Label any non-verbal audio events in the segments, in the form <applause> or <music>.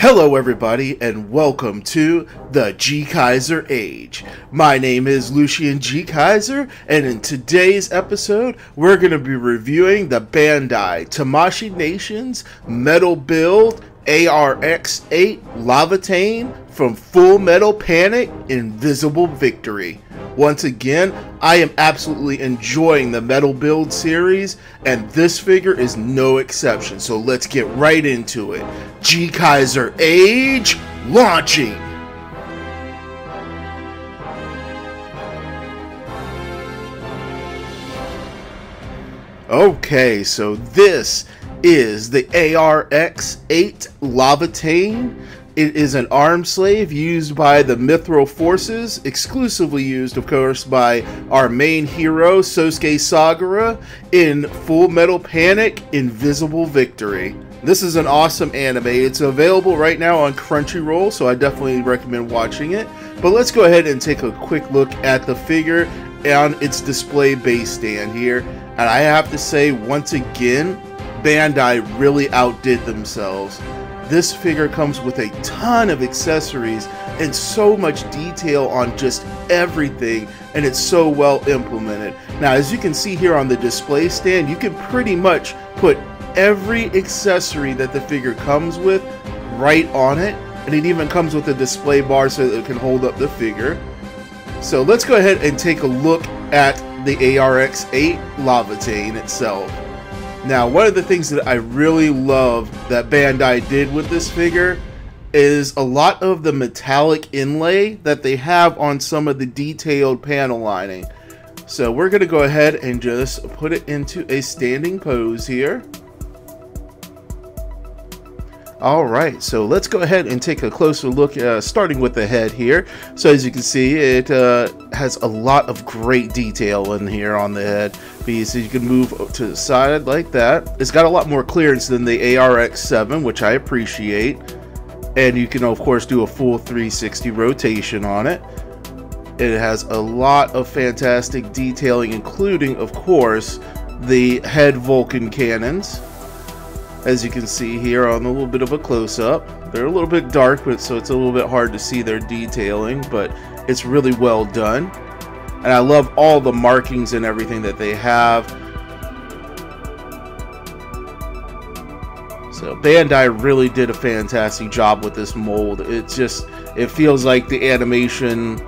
Hello, everybody, and welcome to the G Kaiser Age. My name is Lucian G Kaiser, and in today's episode, we're going to be reviewing the Bandai Tamashii Nations Metal Build ARX 8 Laevatein from Full Metal Panic Invisible Victory. Once again, I am absolutely enjoying the Metal Build series, and this figure is no exception. So let's get right into it. G Kaiser Age launching! Okay, so this is the ARX 8 Laevatein. It is an arm slave used by the Mithril forces, exclusively used, of course, by our main hero, Sosuke Sagara, in Full Metal Panic Invisible Victory. This is an awesome anime. It's available right now on Crunchyroll, so I definitely recommend watching it. But let's go ahead and take a quick look at the figure on its display base stand here. And I have to say, once again, Bandai really outdid themselves. This figure comes with a ton of accessories and so much detail on just everything, and it's so well implemented. Now, as you can see here on the display stand, you can pretty much put every accessory that the figure comes with right on it, and it even comes with a display bar so that it can hold up the figure. So let's go ahead and take a look at the ARX 8 Laevatein itself. Now, one of the things that I really love that Bandai did with this figure is a lot of the metallic inlay that they have on some of the detailed panel lining. So we're going to go ahead and just put it into a standing pose here. All right, so let's go ahead and take a closer look, uh, starting with the head here. So as you can see, it uh, has a lot of great detail in here on the head. So you can move to the side like that. It's got a lot more clearance than the ARX-7, which I appreciate. And you can, of course, do a full 360 rotation on it. It has a lot of fantastic detailing, including, of course, the head Vulcan cannons as you can see here on a little bit of a close-up. They're a little bit dark, but so it's a little bit hard to see their detailing, but it's really well done. And I love all the markings and everything that they have. So Bandai really did a fantastic job with this mold. It just, it feels like the animation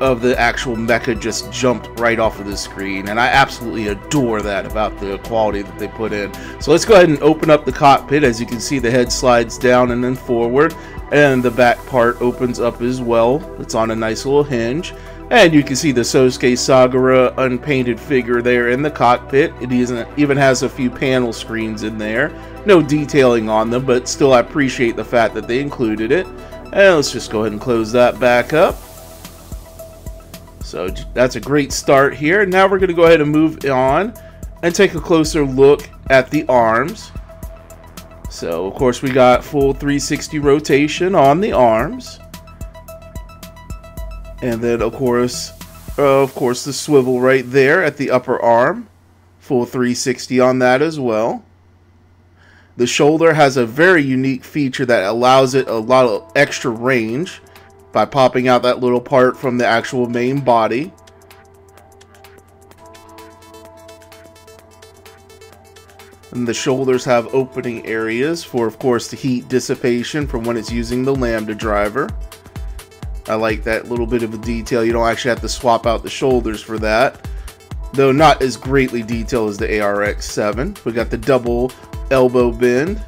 of the actual mecha just jumped right off of the screen and I absolutely adore that about the quality that they put in. So let's go ahead and open up the cockpit as you can see the head slides down and then forward and the back part opens up as well. It's on a nice little hinge and you can see the Sosuke Sagara unpainted figure there in the cockpit. It even has a few panel screens in there. No detailing on them but still I appreciate the fact that they included it. And let's just go ahead and close that back up. So that's a great start here. Now we're going to go ahead and move on and take a closer look at the arms. So of course we got full 360 rotation on the arms. And then of course, uh, of course the swivel right there at the upper arm. Full 360 on that as well. The shoulder has a very unique feature that allows it a lot of extra range by popping out that little part from the actual main body. And the shoulders have opening areas for, of course, the heat dissipation from when it's using the Lambda driver. I like that little bit of a detail. You don't actually have to swap out the shoulders for that. Though not as greatly detailed as the ARX-7. We got the double elbow bend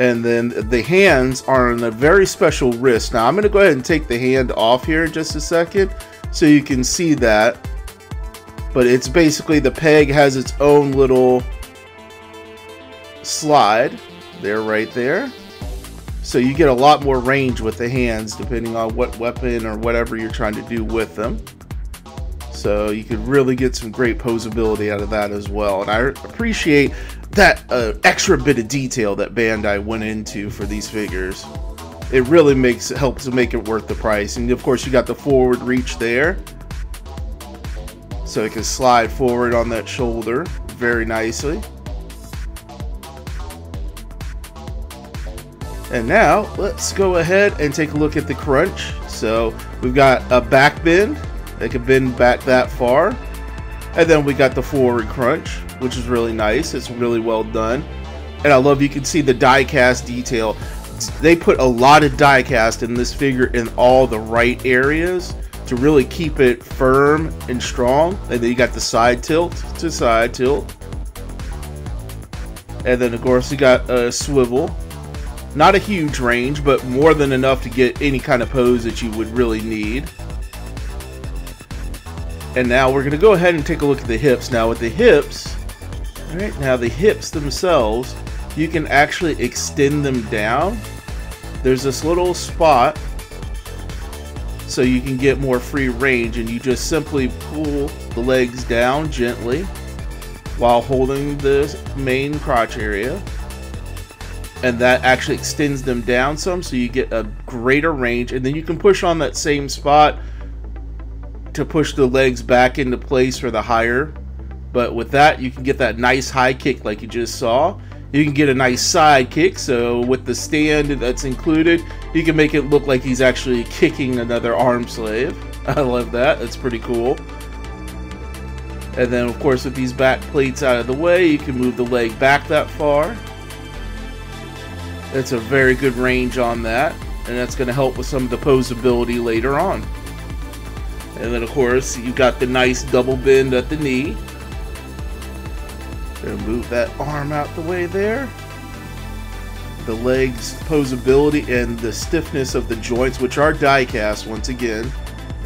and then the hands are on a very special wrist. Now I'm going to go ahead and take the hand off here in just a second so you can see that. But it's basically the peg has its own little slide there right there. So you get a lot more range with the hands depending on what weapon or whatever you're trying to do with them. So you could really get some great posability out of that as well. And I appreciate that uh, extra bit of detail that Bandai went into for these figures. It really makes it helps to make it worth the price. And of course, you got the forward reach there, so it can slide forward on that shoulder very nicely. And now let's go ahead and take a look at the crunch. So we've got a back bend. They can bend back that far. And then we got the forward crunch, which is really nice. It's really well done. And I love you can see the die cast detail. They put a lot of die cast in this figure in all the right areas to really keep it firm and strong. And then you got the side tilt to side tilt. And then of course you got a swivel not a huge range, but more than enough to get any kind of pose that you would really need. And now we're going to go ahead and take a look at the hips. Now with the hips, all right, now the hips themselves, you can actually extend them down. There's this little spot so you can get more free range and you just simply pull the legs down gently while holding the main crotch area and that actually extends them down some so you get a greater range and then you can push on that same spot to push the legs back into place for the higher but with that you can get that nice high kick like you just saw. You can get a nice side kick so with the stand that's included you can make it look like he's actually kicking another arm slave. <laughs> I love that. That's pretty cool. And then of course with these back plates out of the way you can move the leg back that far. That's a very good range on that, and that's going to help with some of the posability later on. And then, of course, you've got the nice double bend at the knee. Gonna move that arm out the way there. The legs posability and the stiffness of the joints, which are die cast once again,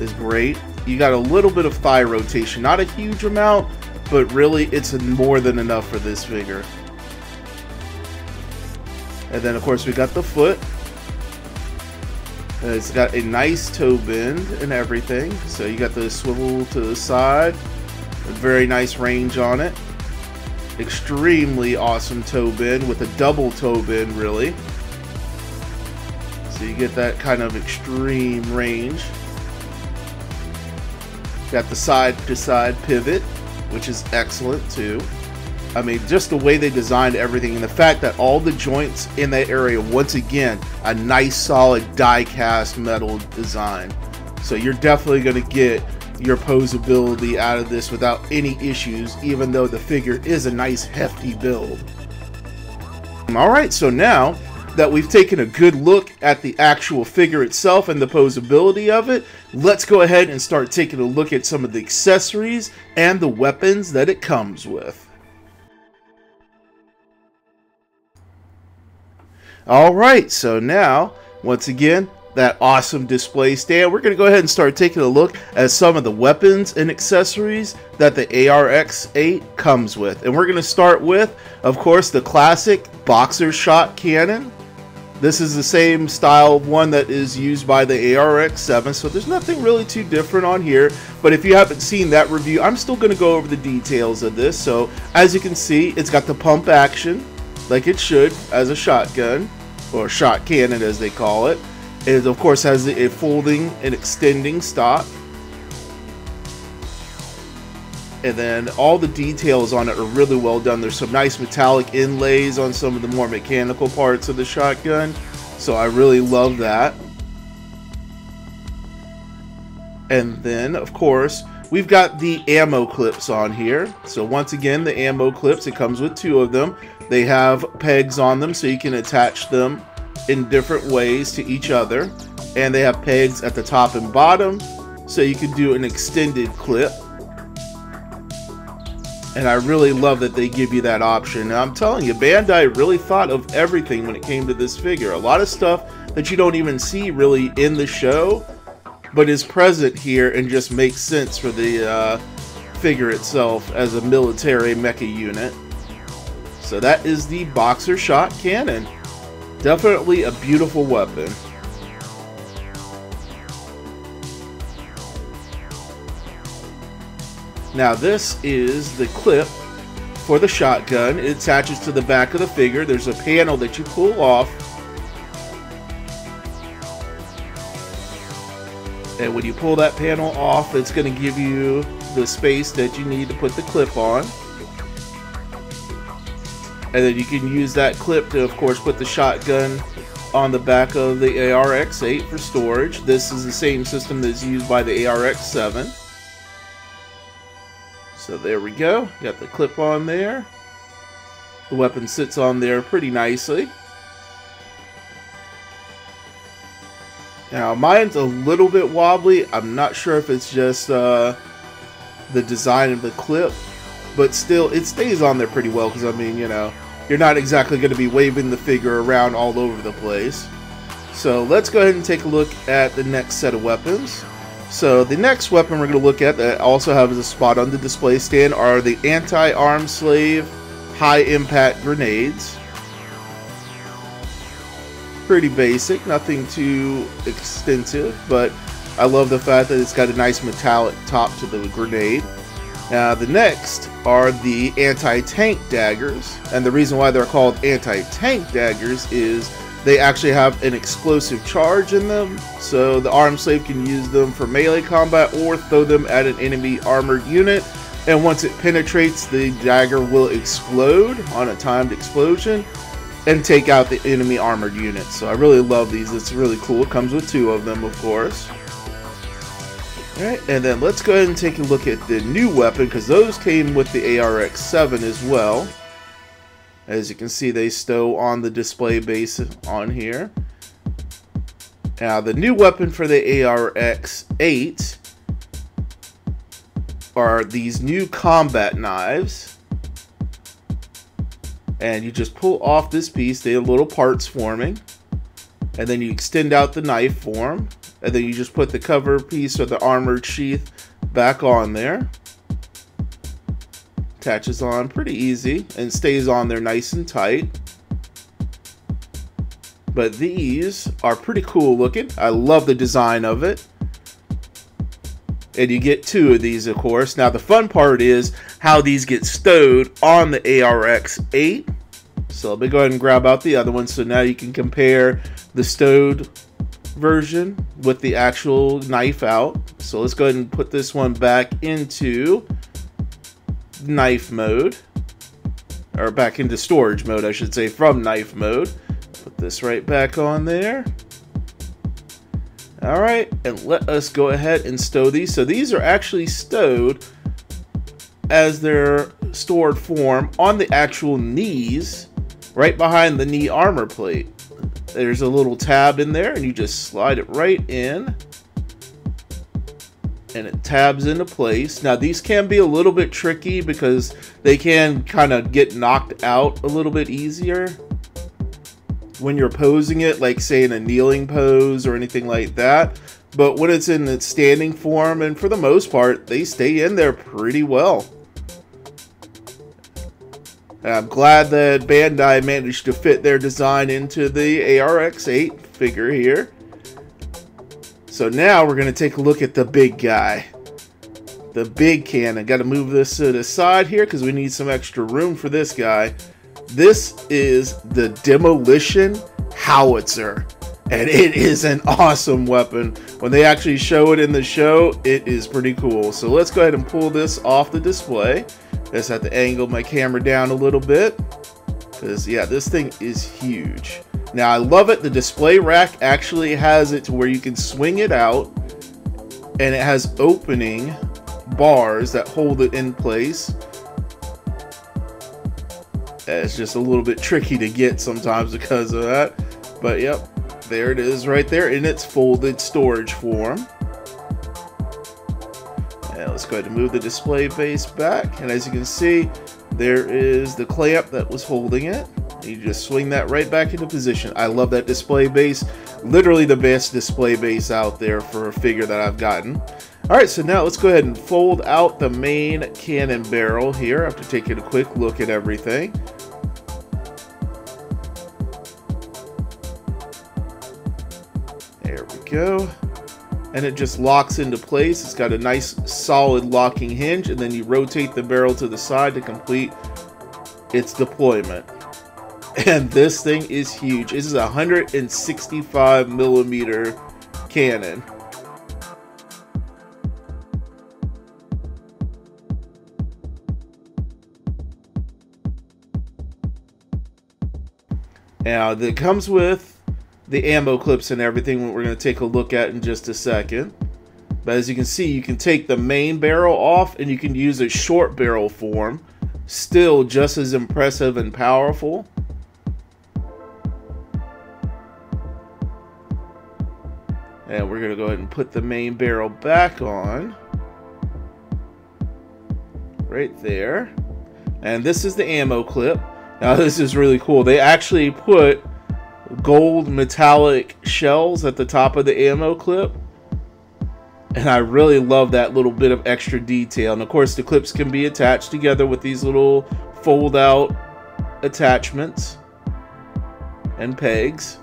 is great. You got a little bit of thigh rotation, not a huge amount, but really it's more than enough for this figure. And then, of course, we got the foot. And it's got a nice toe bend and everything. So you got the swivel to the side. A very nice range on it. Extremely awesome toe bend with a double toe bend, really. So you get that kind of extreme range. Got the side to side pivot, which is excellent too. I mean, just the way they designed everything and the fact that all the joints in that area, once again, a nice solid die cast metal design. So you're definitely going to get your posability out of this without any issues, even though the figure is a nice hefty build. Alright, so now that we've taken a good look at the actual figure itself and the posability of it, let's go ahead and start taking a look at some of the accessories and the weapons that it comes with. All right, so now, once again, that awesome display stand, we're going to go ahead and start taking a look at some of the weapons and accessories that the ARX-8 comes with. And we're going to start with, of course, the classic boxer shot cannon. This is the same style one that is used by the ARX-7, so there's nothing really too different on here. But if you haven't seen that review, I'm still going to go over the details of this. So as you can see, it's got the pump action, like it should as a shotgun or shot cannon as they call it. It of course has a folding and extending stock. And then all the details on it are really well done. There's some nice metallic inlays on some of the more mechanical parts of the shotgun. So I really love that. And then, of course, we've got the ammo clips on here. So once again, the ammo clips, it comes with two of them. They have pegs on them so you can attach them in different ways to each other. And they have pegs at the top and bottom so you can do an extended clip. And I really love that they give you that option. And I'm telling you, Bandai really thought of everything when it came to this figure. A lot of stuff that you don't even see really in the show, but is present here and just makes sense for the uh, figure itself as a military mecha unit. So that is the Boxer Shot Cannon. Definitely a beautiful weapon. Now this is the clip for the shotgun. It attaches to the back of the figure. There's a panel that you pull off. And when you pull that panel off, it's going to give you the space that you need to put the clip on and then you can use that clip to of course put the shotgun on the back of the ARX-8 for storage. This is the same system that's used by the ARX-7. So there we go. Got the clip on there. The weapon sits on there pretty nicely. Now mine's a little bit wobbly. I'm not sure if it's just uh, the design of the clip, but still it stays on there pretty well because I mean, you know, you're not exactly going to be waving the figure around all over the place. So let's go ahead and take a look at the next set of weapons. So the next weapon we're going to look at that also has a spot on the display stand are the anti-arm slave high impact grenades. Pretty basic, nothing too extensive, but I love the fact that it's got a nice metallic top to the grenade. Now the next are the anti-tank daggers, and the reason why they're called anti-tank daggers is they actually have an explosive charge in them, so the arm slave can use them for melee combat or throw them at an enemy armored unit and once it penetrates, the dagger will explode on a timed explosion and take out the enemy armored unit. So I really love these. It's really cool. It comes with two of them, of course. Alright, and then let's go ahead and take a look at the new weapon, because those came with the ARX-7 as well. As you can see, they stow on the display base on here. Now, the new weapon for the ARX-8 are these new combat knives. And you just pull off this piece, they have little parts forming. And then you extend out the knife form. And then you just put the cover piece or the armored sheath back on there. Attaches on pretty easy and stays on there nice and tight. But these are pretty cool looking. I love the design of it and you get two of these of course now the fun part is how these get stowed on the ARX 8 so let me go ahead and grab out the other one. So now you can compare the stowed version with the actual knife out. So let's go ahead and put this one back into knife mode or back into storage mode I should say from knife mode. Put this right back on there. All right, and let us go ahead and stow these. So these are actually stowed as their stored form on the actual knees, right behind the knee armor plate. There's a little tab in there, and you just slide it right in. And it tabs into place. Now, these can be a little bit tricky because they can kind of get knocked out a little bit easier when you're posing it, like say in a kneeling pose or anything like that. But when it's in its standing form, and for the most part, they stay in there pretty well. And I'm glad that Bandai managed to fit their design into the ARX-8 figure here. So now we're going to take a look at the big guy. The big cannon. Got to move this to the side here because we need some extra room for this guy. This is the Demolition Howitzer. And it is an awesome weapon. When they actually show it in the show, it is pretty cool. So let's go ahead and pull this off the display. Just have to angle my camera down a little bit. Because, yeah, this thing is huge. Now, I love it. The display rack actually has it to where you can swing it out. And it has opening bars that hold it in place it's just a little bit tricky to get sometimes because of that. But yep, there it is right there in its folded storage form. And let's go ahead and move the display base back. And as you can see, there is the clamp that was holding it. You just swing that right back into position. I love that display base. Literally the best display base out there for a figure that I've gotten. Alright, so now let's go ahead and fold out the main cannon barrel here after taking a quick look at everything. There we go. And it just locks into place. It's got a nice solid locking hinge and then you rotate the barrel to the side to complete its deployment. <laughs> And this thing is huge. This is a 165 millimeter cannon. Now, that comes with the ammo clips and everything we're going to take a look at in just a second. But as you can see, you can take the main barrel off and you can use a short barrel form. Still just as impressive and powerful. And we're going to go ahead and put the main barrel back on. Right there. And this is the ammo clip. Now this is really cool. They actually put gold metallic shells at the top of the ammo clip. And I really love that little bit of extra detail. And of course the clips can be attached together with these little fold out attachments and pegs.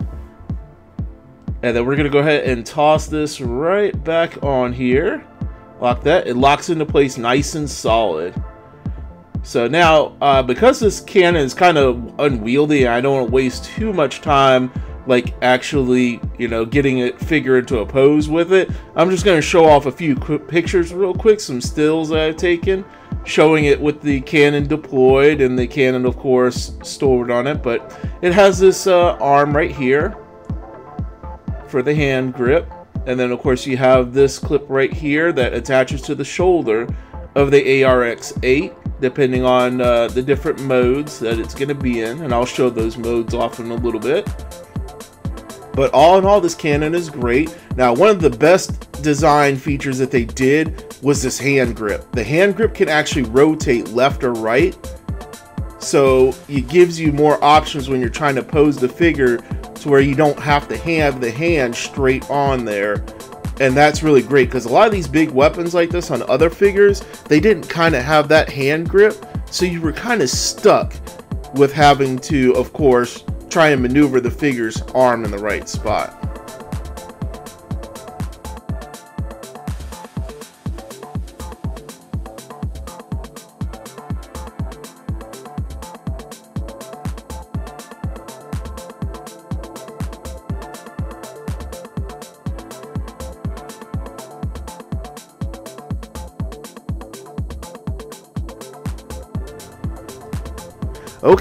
And then we're going to go ahead and toss this right back on here. Lock that. It locks into place nice and solid. So now, uh, because this cannon is kind of unwieldy, I don't want to waste too much time like actually, you know, getting it figured into a pose with it. I'm just going to show off a few pictures real quick, some stills that I've taken, showing it with the cannon deployed and the cannon, of course, stored on it. But it has this uh, arm right here for the hand grip. And then, of course, you have this clip right here that attaches to the shoulder of the ARX-8 depending on uh, the different modes that it's going to be in, and I'll show those modes off in a little bit. But all in all, this cannon is great. Now, one of the best design features that they did was this hand grip. The hand grip can actually rotate left or right, so it gives you more options when you're trying to pose the figure to where you don't have to have the hand straight on there and that's really great because a lot of these big weapons like this on other figures they didn't kind of have that hand grip so you were kind of stuck with having to of course try and maneuver the figure's arm in the right spot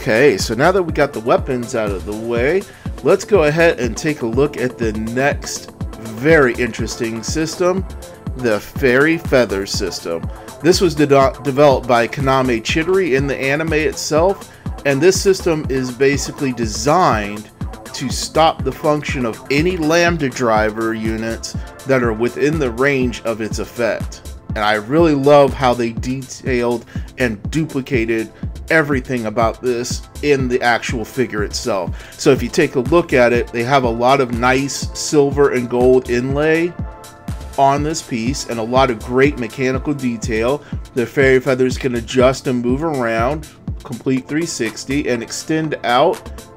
Okay, so now that we got the weapons out of the way, let's go ahead and take a look at the next very interesting system, the Fairy Feather system. This was de developed by Kaname Chidori in the anime itself, and this system is basically designed to stop the function of any Lambda driver units that are within the range of its effect. And I really love how they detailed and duplicated everything about this in the actual figure itself. So if you take a look at it, they have a lot of nice silver and gold inlay on this piece and a lot of great mechanical detail. The fairy feathers can adjust and move around, complete 360 and extend out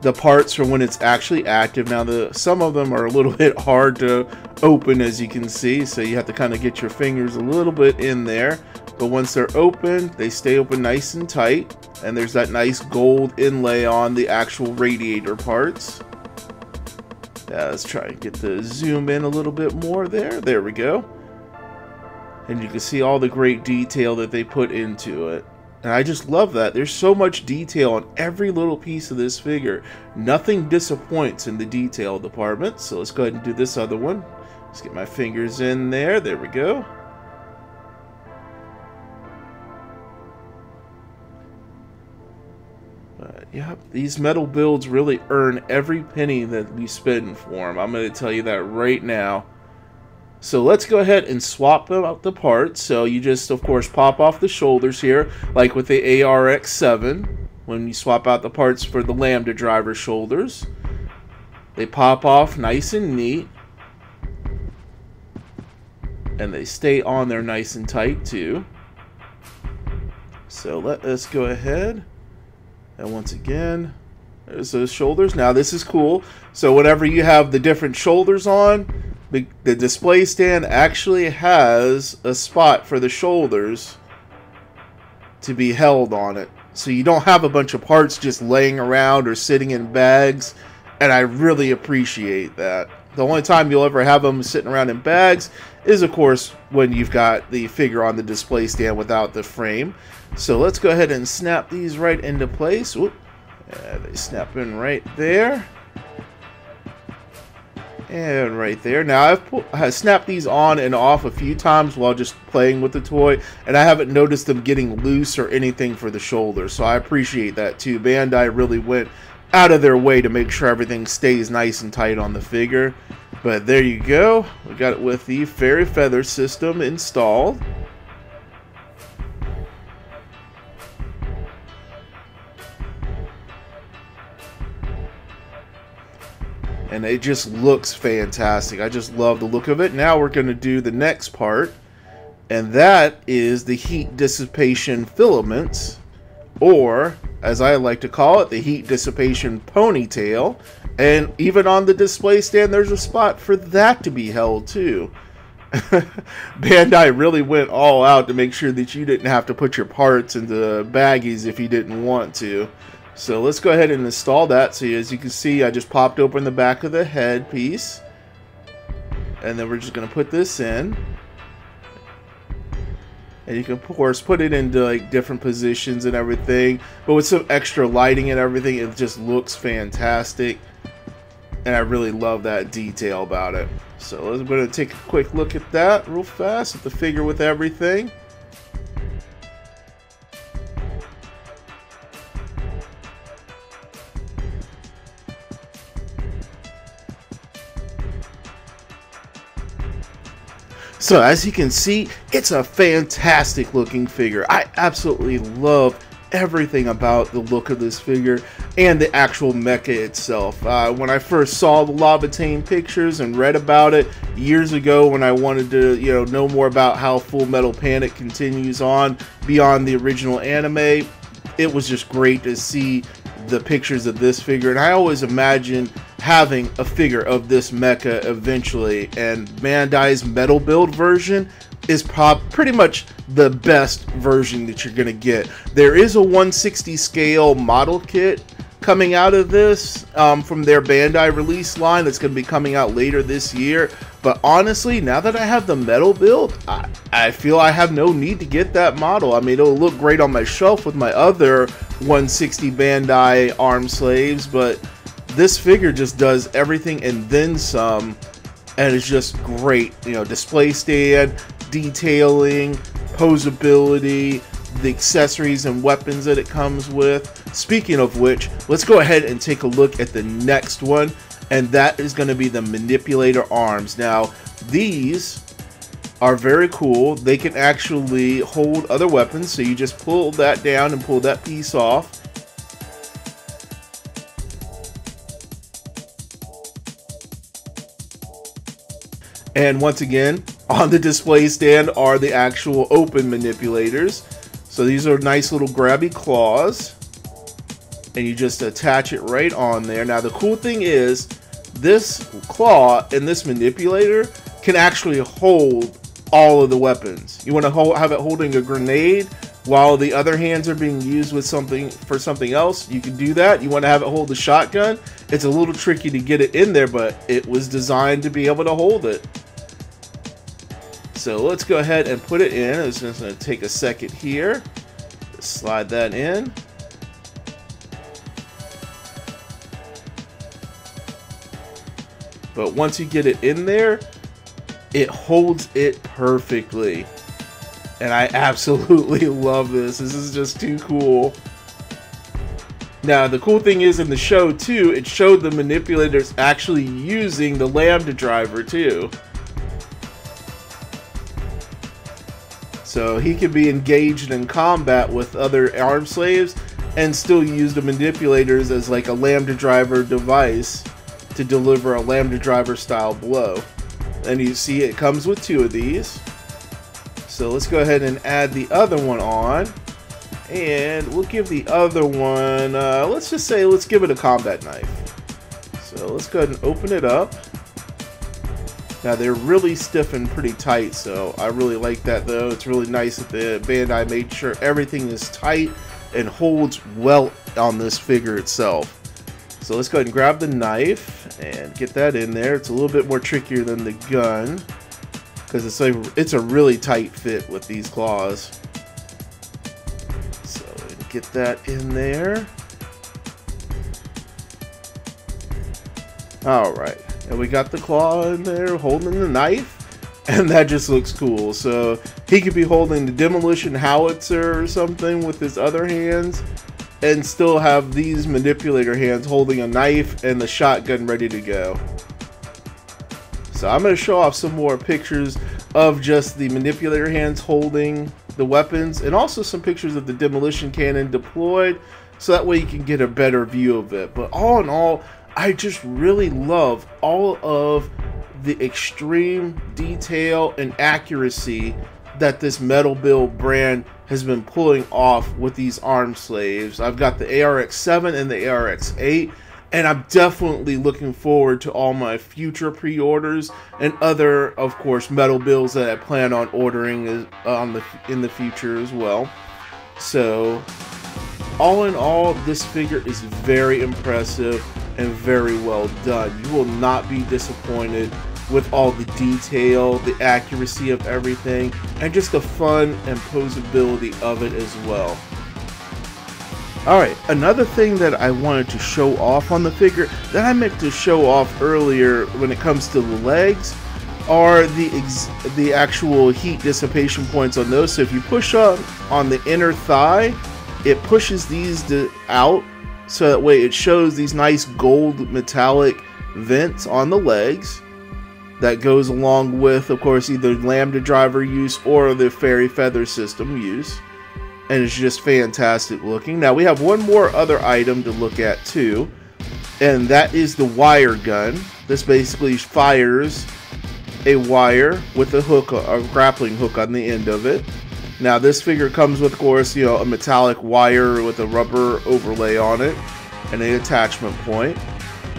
the parts for when it's actually active. Now the some of them are a little <laughs> bit hard to open as you can see, so you have to kind of get your fingers a little bit in there. But once they're open, they stay open nice and tight. And there's that nice gold inlay on the actual radiator parts. Yeah, let's try and get the zoom in a little bit more there. There we go. And you can see all the great detail that they put into it. And I just love that. There's so much detail on every little piece of this figure. Nothing disappoints in the detail department. So let's go ahead and do this other one. Let's get my fingers in there. There we go. But these metal builds really earn every penny that we spend for them. I'm going to tell you that right now. So let's go ahead and swap out the parts. So you just, of course, pop off the shoulders here, like with the ARX-7, when you swap out the parts for the Lambda driver shoulders. They pop off nice and neat. And they stay on there nice and tight, too. So let us go ahead and once again, there's those shoulders. Now this is cool. So whenever you have the different shoulders on, the, display stand actually has a spot for the shoulders to be held on it. So you don't have a bunch of parts just laying around or sitting in bags. And I really appreciate that. The only time you'll ever have them sitting around in bags is, of course, when you've got the figure on the display stand without the frame. So let's go ahead and snap these right into place. Whoop. Yeah, they snap in right there. And right there. Now, I've, I've snapped these on and off a few times while just playing with the toy, and I haven't noticed them getting loose or anything for the shoulder, so I appreciate that too. Bandai really went out of their way to make sure everything stays nice and tight on the figure. But there you go. We got it with the Fairy Feather system installed. And it just looks fantastic. I just love the look of it. Now we're going to do the next part, and that is the heat dissipation filaments, or as I like to call it, the heat dissipation ponytail. And even on the display stand, there's a spot for that to be held too. <laughs> Bandai really went all out to make sure that you didn't have to put your parts into baggies if you didn't want to. So let's go ahead and install that. So as you can see, I just popped open the back of the head piece. And then we're just going to put this in. And you can, of course, put it into like different positions and everything. But with some extra lighting and everything, it just looks fantastic. And I really love that detail about it. So I'm going to take a quick look at that real fast at the figure with everything. So as you can see, it's a fantastic looking figure. I absolutely love everything about the look of this figure and the actual mecha itself. Uh, when I first saw the Laevatein pictures and read about it years ago when I wanted to you know know more about how Full Metal Panic continues on beyond the original anime, it was just great to see the pictures of this figure and I always imagined having a figure of this mecha eventually and Bandai's metal build version is prob pretty much the best version that you're gonna get. There is a 160 scale model kit coming out of this um, from their Bandai release line that's going to be coming out later this year. But honestly, now that I have the metal build, I, I feel I have no need to get that model. I mean, it'll look great on my shelf with my other 160 Bandai arm slaves, but this figure just does everything and then some, and it's just great. You know, display stand, detailing, posability, the accessories and weapons that it comes with. Speaking of which, let's go ahead and take a look at the next one, and that is going to be the manipulator arms. Now, these are very cool. They can actually hold other weapons, so you just pull that down and pull that piece off. And once again, <laughs> on the display stand are the actual open manipulators. So these are nice little grabby claws. And you just attach it right on there. Now the cool thing is, this claw and this manipulator can actually hold all of the weapons. You want to hold, have it holding a grenade while the other hands are being used with something for something else. You can do that. You want to have it hold the shotgun. It's a little tricky to get it in there, but it was designed to be able to hold it. So let's go ahead and put it in. It's just going to take a second here. Slide that in. But once you get it in there, it holds it perfectly. And I absolutely <laughs> love this. This is just too cool. Now, the cool thing is in the show, too, it showed the manipulators actually using the Lambda driver, too. So he could be engaged in combat with other arm slaves and still use the manipulators as like a lambda driver device to deliver a lambda driver style blow. And you see it comes with two of these. So let's go ahead and add the other one on. And we'll give the other one, uh, let's just say, let's give it a combat knife. So let's go ahead and open it up. Now they're really stiff and pretty tight, so I really like that though. It's really nice that the Bandai made sure everything is tight and holds well on this figure itself. So let's go ahead and grab the knife and get that in there. It's a little bit more trickier than the gun because it's a, it's a really tight fit with these claws. So get that in there. All right. and we got the claw in there holding the knife <laughs> and that just looks cool so he could be holding the demolition howitzer or something with his other hands and still have these manipulator hands holding a knife and the shotgun ready to go. So I'm going to show off some more pictures of just the manipulator hands holding the weapons and also some pictures of the demolition cannon deployed so that way you can get a better view of it. But all in all I just really love all of the extreme detail and accuracy that this metal build brand has been pulling off with these arm slaves. I've got the ARX7 and the ARX8 and I'm definitely looking forward to all my future pre-orders and other of course metal bills that I plan on ordering uh, on the in the future as well. So all in all this figure is very impressive and very well done. You will not be disappointed with all the detail, the accuracy of everything, and just the fun and posability of it as well. Alright, another thing that I wanted to show off on the figure that I meant to show off earlier when it comes to the legs are the the actual heat dissipation points on those. So if you push up on the inner thigh, it pushes these out so that way it shows these nice gold metallic vents on the legs that goes along with of course either lambda driver use or the fairy feather system use. And it's just fantastic looking. Now we have one more other item to look at too. And that is the wire gun. This basically fires a wire with a hook a grappling hook on the end of it. Now this figure comes with, of course, you know, a metallic wire with a rubber overlay on it and an attachment point.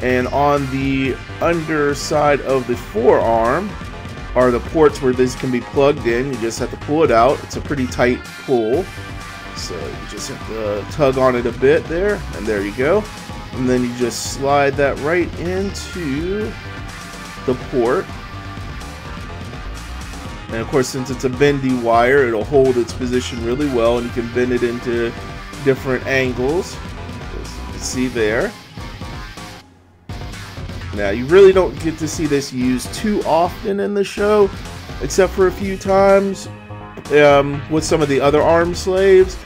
And on the underside of the forearm are the ports where this can be plugged in. You just have to pull it out. It's a pretty tight pull. So you just have to tug on it a bit there, and there you go. And then you just slide that right into the port. And of course, since it's a bendy wire, it'll hold its position really well and you can bend it into different angles. As you can see there. Now, you really don't get to see this used too often in the show, except for a few times um, with some of the other arm slaves.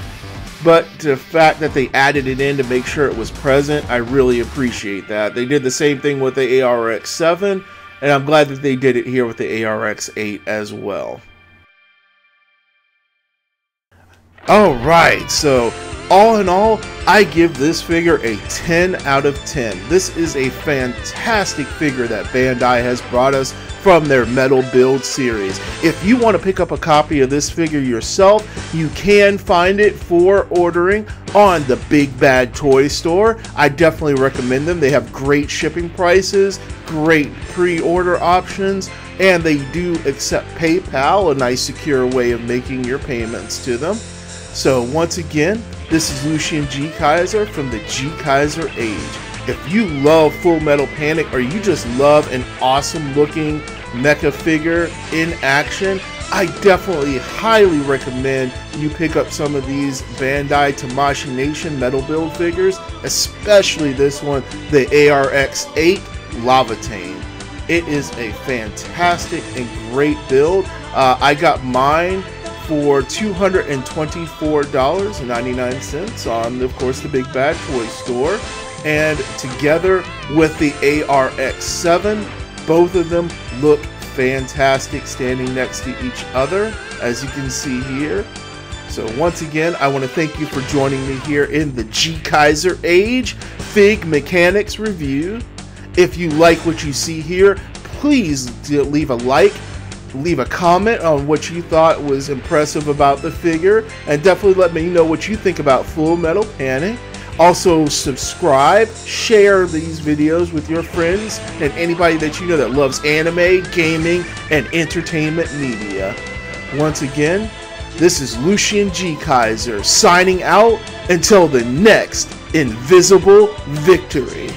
But the fact that they added it in to make sure it was present, I really appreciate that. They did the same thing with the ARX 7 and I'm glad that they did it here with the ARX8 as well. Alright, so all in all, I give this figure a 10 out of 10. This is a fantastic figure that Bandai has brought us from their Metal Build series. If you want to pick up a copy of this figure yourself, you can find it for ordering on the Big Bad Toy Store. I definitely recommend them. They have great shipping prices, great pre-order options, and they do accept PayPal, a nice secure way of making your payments to them. So once again, this is Lucian G. Kaiser from the G. Kaiser Age. If you love Full Metal Panic or you just love an awesome looking mecha figure in action, I definitely highly recommend you pick up some of these Bandai Tamashii Nation metal build figures, especially this one, the ARX 8 Laevatein. It is a fantastic and great build. Uh, I got mine for $224.99 on, of course, the Big Bad Toy Store and together with the ARX7, both of them look fantastic standing next to each other, as you can see here. So once again, I want to thank you for joining me here in the G Kaiser Age Fig Mechanics Review. If you like what you see here, please leave a like, leave a comment on what you thought was impressive about the figure, and definitely let me know what you think about Full Metal Panic. Also, subscribe, share these videos with your friends and anybody that you know that loves anime, gaming, and entertainment media. Once again, this is Lucian G. Kaiser signing out until the next Invisible Victory.